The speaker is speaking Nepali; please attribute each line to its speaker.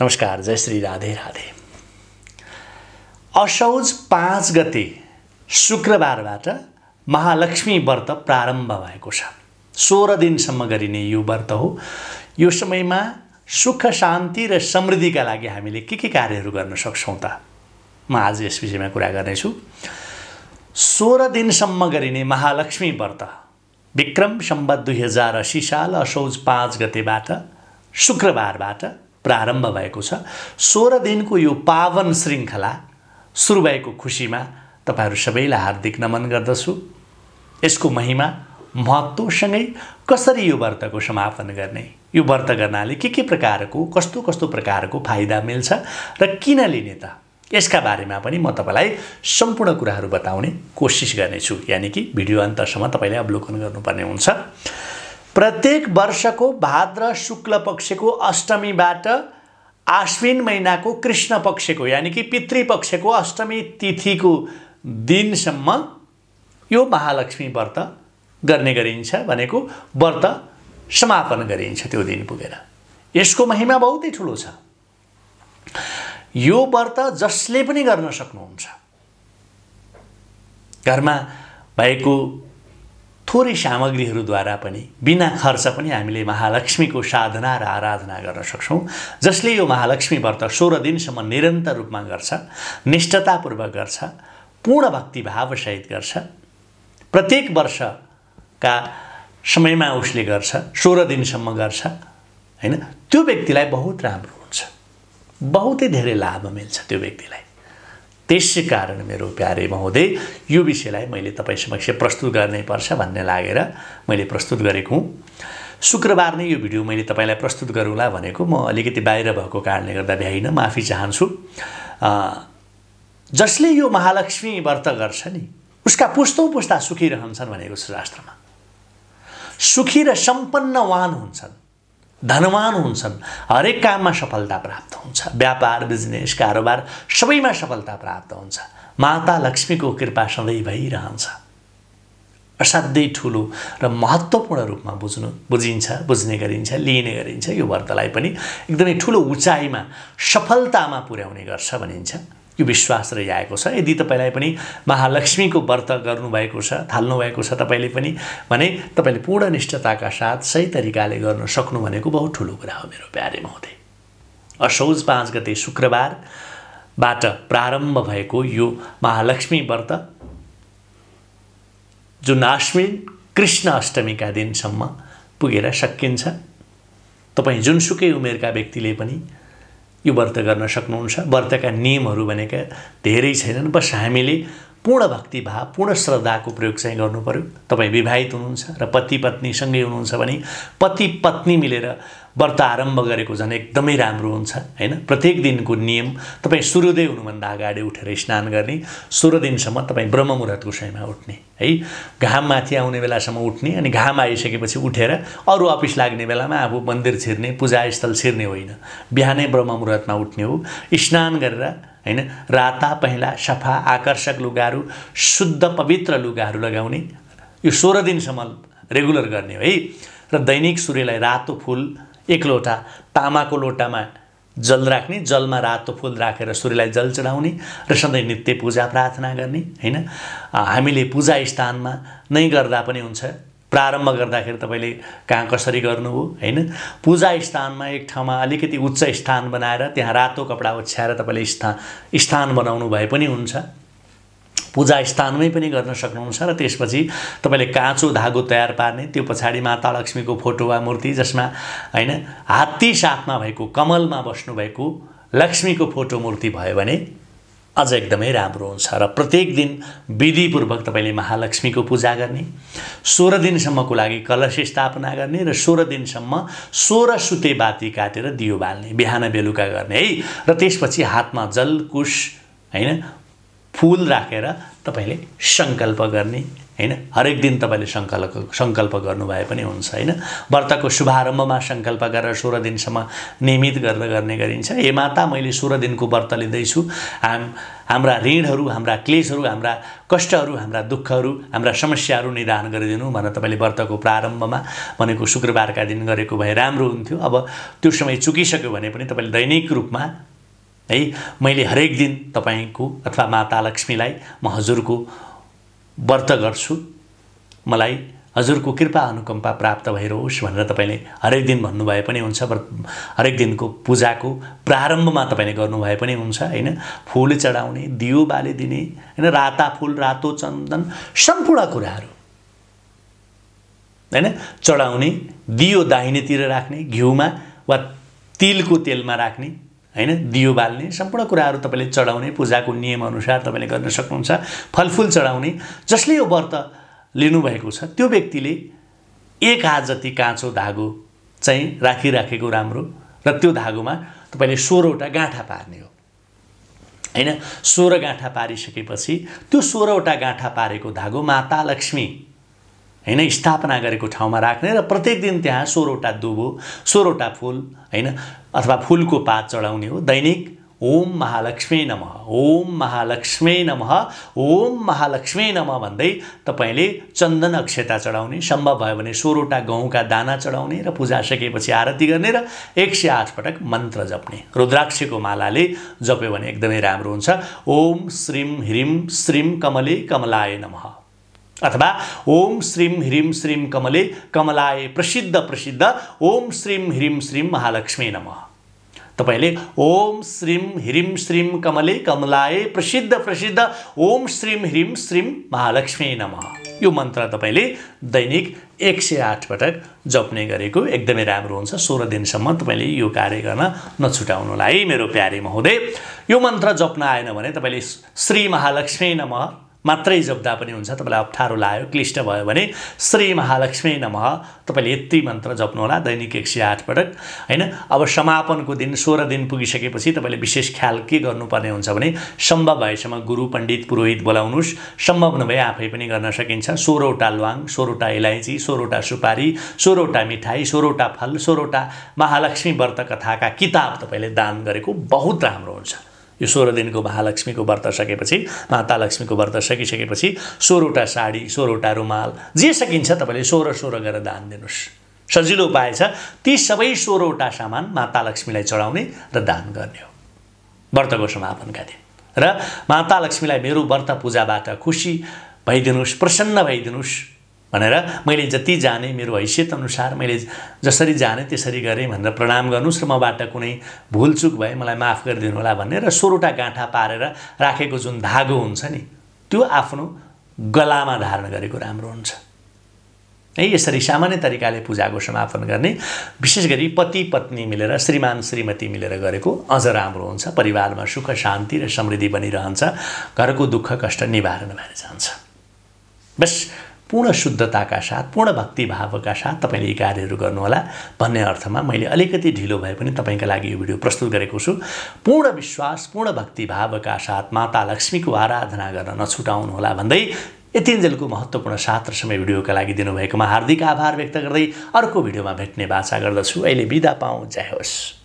Speaker 1: नमस्कार जय श्री राधे राधे। असौज पाँच गते शुक्रबारबाट महालक्ष्मी व्रत प्रारम्भ भएको छ। सोह्र दिनसम्म गरिने यो व्रत हो। यो समयमा सुख शान्ति र समृद्धिका लागि हामीले के के कार्यहरू गर्न सक्छौँ त? म आज यस विषयमा कुरा गर्नेछु। सोह्र दिनसम्म गरिने महालक्ष्मी व्रत विक्रम सम्बत दुई हजार असी साल असौज पाँच गतेबाट शुक्रबारबाट प्रारम्भ भएको छ। सोह्र दिनको यो पावन श्रृङ्खला सुरु भएको खुसीमा तपाईँहरू सबैलाई हार्दिक नमन गर्दछु। यसको महिमा महत्त्वसँगै कसरी यो व्रतको समापन गर्ने यो व्रत गर्नाले के के प्रकारको कस्तो कस्तो प्रकारको फाइदा मिल्छ र किन लिने त? यसका बारेमा पनि म तपाईँलाई सम्पूर्ण कुराहरू बताउने कोसिस गर्नेछु। यानि कि भिडियो अन्तसम्म तपाईँले अवलोकन गर्नुपर्ने हुन्छ। प्रत्येक वर्षको भाद्र शुक्ल पक्षको अष्टमीबाट आश्विन महिनाको कृष्ण पक्षको यानि कि पितृपक्षको अष्टमी तिथिको दिनसम्म यो महालक्ष्मी व्रत गर्ने गरिन्छ भनेको व्रत समापन गरिन्छ त्यो दिन पुगेर। यसको महिमा बहुतै ठुलो छ। यो व्रत जसले पनि गर्न सक्नुहुन्छ। घरमा भएको थोरै सामग्रीहरूद्वारा पनि बिना खर्च पनि हामीले महालक्ष्मीको साधना र आराधना गर्न सक्छौँ जसले यो महालक्ष्मी व्रत सोह्र दिनसम्म निरन्तर रूपमा गर्छ निष्ठतापूर्वक गर्छ पूर्ण भक्तिभावसहित गर्छ। प्रत्येक वर्षका समयमा उसले गर्छ सोह्र दिनसम्म गर्छ होइन? त्यो व्यक्तिलाई बहुत राम्रो हुन्छ। बहुतै धेरै लाभ मिल्छ त्यो व्यक्तिलाई। त्यसै कारण मेरो प्यारे महोदय यो विषयलाई मैले तपाईँ समक्ष प्रस्तुत गर्नै पर्छ भन्ने लागेर मैले प्रस्तुत गरेको हुँ। शुक्रबार नै यो भिडियो मैले तपाईँलाई प्रस्तुत गरौँला भनेको म अलिकति बाहिर भएको कारणले गर्दा भ्याइनँ माफी चाहन्छु। जसले यो महालक्ष्मी व्रत गर्छ नि उसका पुस्तौँ पुस्ता सुखी रहन्छन् भनेको छ शास्त्रमा। सुखी र सम्पन्नवान हुन्छन्। धनवान हुन्छन्। हरेक काममा सफलता प्राप्त हुन्छ। व्यापार बिजनेस कारोबार सबैमा सफलता प्राप्त हुन्छ। माता लक्ष्मीको कृपा सधैँ भइरहन्छ। असाध्यै ठुलो र महत्त्वपूर्ण रूपमा बुझ्नु बुझिन्छ बुझ्ने गरिन्छ लिइने गरिन्छ। यो व्रतलाई पनि एकदमै ठुलो उचाइमा सफलतामा पुर्याउने गर्छ भनिन्छ। यो विश्वास रहिआएको छ। यदि तपाईँलाई पनि महालक्ष्मीको व्रत गर्नुभएको छ थाल्नुभएको छ तपाईँले पनि भने तपाईँले पूर्ण निष्ठताका साथ सही तरिकाले गर्न सक्नु भनेको बहुत ठुलो कुरा हो मेरो प्यारे महोदय। असौज पाँच गते शुक्रबारबाट प्रारम्भ भएको यो महालक्ष्मी व्रत जुन आश्विन कृष्ण अष्टमीका दिनसम्म पुगेर सकिन्छ। तपाईँ जुनसुकै उमेरका व्यक्तिले पनि यो व्रत गर्न सक्नुहुन्छ। व्रतका नियमहरू भनेका धेरै छैनन् बस हामीले पूर्ण भक्तिभाव पूर्ण श्रद्धाको प्रयोग चाहिँ गर्नु पऱ्यो तपाईँ विवाहित हुनुहुन्छ र पति पत्नीसँगै हुनुहुन्छ भने पति पत्नी मिलेर व्रत आरम्भ गरेको झन् एकदमै राम्रो हुन्छ होइन? प्रत्येक दिनको नियम तपाईँ सूर्योदय हुनुभन्दा अगाडि उठेर स्नान गर्ने सोह्र दिनसम्म तपाईँ ब्रह्म मुहुर्तको समयमा उठ्ने है? घाम माथि आउने बेलासम्म उठ्ने अनि घाम आइसकेपछि उठेर अरू अफिस लाग्ने बेलामा आफू मन्दिर छिर्ने पूजास्थल छिर्ने होइन। बिहानै ब्रह्म मुहुर्तमा उठ्ने हो। स्नान गरेर होइन? राता पहेँला सफा आकर्षक लुगाहरू शुद्ध पवित्र लुगाहरू लगाउने यो सोह्र दिनसम्म रेगुलर गर्ने हो र दैनिक सूर्यलाई रातो फुल एक लोटा तामाको लोटामा जल राख्ने जलमा रातो फुल राखेर सूर्यलाई जल चढाउने र सधैँ नित्य पूजा प्रार्थना गर्ने होइन? हामीले पूजा स्थानमा नै गर्दा पनि हुन्छ। प्रारम्भ गर्दाखेरि तपाईँले कहाँ कसरी गर्नुभयो होइन? पूजा स्थानमा एक ठाउँमा अलिकति उच्च स्थान बनाएर त्यहाँ रातो कपडा ओछ्याएर तपाईँले स्थान स्थान बनाउनु भए पनि हुन्छ। पूजा स्थानमै पनि गर्न सक्नुहुन्छ र त्यसपछि तपाईँले काँचो धागो तयार पार्ने त्यो पछाडि माता लक्ष्मीको फोटो वा मूर्ति जसमा होइन हात्ती साथमा भएको कमलमा बस्नुभएको लक्ष्मीको फोटो मूर्ति भयो भने अझ एकदमै राम्रो हुन्छ र प्रत्येक दिन विधिपूर्वक तपाईँले महालक्ष्मीको पूजा गर्ने सोह्र दिनसम्मको लागि कलश स्थापना गर्ने र सोह्र दिनसम्म सोह्र सुते बाती काटेर दियो बाल्ने बिहान बेलुका गर्ने। है र त्यसपछि हातमा जल कुश होइन फुल राखेर तपाईँले सङ्कल्प गर्ने। होइन? हरेक दिन तपाईँले सङ्कल्प सङ्कल्प गर्नुभए पनि हुन्छ होइन? व्रतको शुभारम्भमा सङ्कल्प गरेर सोह्र दिनसम्म नियमित गरेर गर्ने गरिन्छ। ए माता मैले सोह्र दिनको व्रत लिँदैछु। हाम हाम्रा ऋणहरू हाम्रा क्लेशहरू हाम्रा कष्टहरू हाम्रा दुःखहरू हाम्रा समस्याहरू निदान गरिदिनु भनेर तपाईँले व्रतको प्रारम्भमा भनेको शुक्रबारका दिन गरेको भए राम्रो हुन्थ्यो। अब त्यो समय चुकिसक्यो भने पनि तपाईँले दैनिक रूपमा है मैले हरेक दिन तपाईँको अथवा माता लक्ष्मीलाई म हजुरको व्रत गर्छु। मलाई हजुरको कृपा अनुकम्पा प्राप्त भइरहोस् भनेर तपाईँले हरेक दिन भन्नुभए पनि हुन्छ। हरेक दिनको पूजाको प्रारम्भमा तपाईँले गर्नुभए पनि हुन्छ होइन? फुल चढाउने दियो बाले दिने होइन? राता फुल रातो चन्दन सम्पूर्ण कुराहरू। होइन? चढाउने दियो दाहिनेतिर राख्ने घिउमा वा तिलको तेलमा राख्ने होइन? दियो बाल्ने सम्पूर्ण कुराहरू तपाईँले चढाउने पूजाको नियमअनुसार तपाईँले गर्न सक्नुहुन्छ। फलफुल चढाउने जसले यो व्रत लिनुभएको छ त्यो व्यक्तिले एक हात जति काँचो धागो चाहिँ राखिराखेको राम्रो र त्यो धागोमा तपाईँले सोह्रवटा गाँठा पार्ने हो। होइन? सोह्र गाँठा पारिसकेपछि त्यो सोह्रवटा गाँठा पारेको धागो माता लक्ष्मी होइन स्थापना गरेको ठाउँमा राख्ने र प्रत्येक दिन त्यहाँ सोह्रवटा दुबो सोह्रवटा फुल होइन अथवा फुलको पात चढाउने हो। दैनिक ओम महालक्ष्मी नम ओम महालक्ष्मी नम ओम महालक्ष्मी नम भन्दै तपाईँले चन्दन अक्षता चढाउने सम्भव भयो भने सोह्रवटा गहुँका दाना चढाउने र पूजा सकेपछि आरती गर्ने र एक सय आठ पटक मन्त्र जप्ने। रुद्राक्षको मालाले जप्यो भने एकदमै राम्रो हुन्छ। ओम श्रीम ह्रीम श्रीम कमले कमलाय नमः। अथवा ओम श्रीम ह्रीम श्रीम कमले कमलाय प्रसिद्ध प्रसिद्ध ओम श्रीम ह्रीम श्रीम महालक्ष्मी नम। तपाईँले ओम श्रीम ह्रीम श्रीम कमले कमलाय प्रसिद्ध प्रसिद्ध ओम श्रीम ह्रीम श्रीम महालक्ष्मी नम। यो मन्त्र तपाईँले दैनिक एक सय आठ पटक जप्ने गरेको एकदमै राम्रो हुन्छ। सोह्र दिनसम्म तपाईँले यो कार्य गर्न नछुटाउनुलाई मेरो प्यारे महोदय। यो मन्त्र जप्न आएन भने तपाईँले श्री महालक्ष्मी नम। मात्रै जप्दा पनि हुन्छ। तपाईँलाई अप्ठ्यारो लाग्यो क्लिष्ट भयो भने श्री महालक्ष्मी नम। तपाईँले यति मन्त्र जप्नुहोला दैनिक एक सय आठ पटक। होइन अब समापनको दिन सोह्र दिन पुगिसकेपछि तपाईँले विशेष ख्याल के गर्नुपर्ने हुन्छ भने सम्भव भएसम्म गुरु पण्डित पुरोहित बोलाउनुहोस्। सम्भव नभए आफै पनि गर्न सकिन्छ। सोह्रवटा ल्वाङ सोह्रवटा इलाइची सोह्रवटा सुपारी सोह्रवटा मिठाई सोह्रवटा फल सोह्रवटा महालक्ष्मी व्रत कथाका किताब तपाईँले दान गरेको बहुत राम्रो हुन्छ। यो सोह्र दिनको महालक्ष्मीको व्रत सकेपछि माता लक्ष्मीको व्रत सकिसकेपछि सोह्रवटा साडी सोह्रवटा रुमाल जे सकिन्छ तपाईँले सोह्र सोह्र गरेर दान दिनुहोस्। सजिलो उपाय छ ती सबै सोह्रवटा सामान माता लक्ष्मीलाई चढाउने र दान गर्ने हो। व्रतको समापनका दिन र माता लक्ष्मीलाई मेरो व्रत पूजाबाट खुसी भइदिनुहोस् प्रसन्न भइदिनुहोस्। भनेर मैले जति जाने मेरो हैसियत अनुसार मैले जसरी जाने त्यसरी गरेँ भनेर प्रणाम गर्नुहोस् र मबाट कुनै भुलचुक भए मलाई माफ गरिदिनु होला भन्ने र सोह्रवटा गाँठा पारेर राखेको जुन धागो हुन्छ नि त्यो आफ्नो गलामा धारण गरेको राम्रो हुन्छ। है यसरी सामान्य तरिकाले पूजाको समापन गर्ने विशेष गरी पति पत्नी मिलेर श्रीमान श्रीमती मिलेर गरेको अझ राम्रो हुन्छ। परिवारमा सुख शान्ति र समृद्धि बनिरहन्छ। घरको दुःख कष्ट निवारण भएर जान्छ। बस पूर्ण शुद्धताका साथ पूर्ण भक्तिभावका साथ तपाईँले यी कार्यहरू गर्नुहोला भन्ने अर्थमा मैले अलिकति ढिलो भए पनि तपाईँका लागि यो भिडियो प्रस्तुत गरेको छु। पूर्ण विश्वास पूर्ण भक्तिभावका साथ माता लक्ष्मीको आराधना गर्न नछुटाउनुहोला भन्दै यतिन्जेलको महत्त्वपूर्ण सात र समय भिडियोका लागि दिनुभएकोमा हार्दिक आभार व्यक्त गर्दै अर्को भिडियोमा भेट्ने बाचा गर्दछु। अहिले बिदा पाऊँ। जय होस्।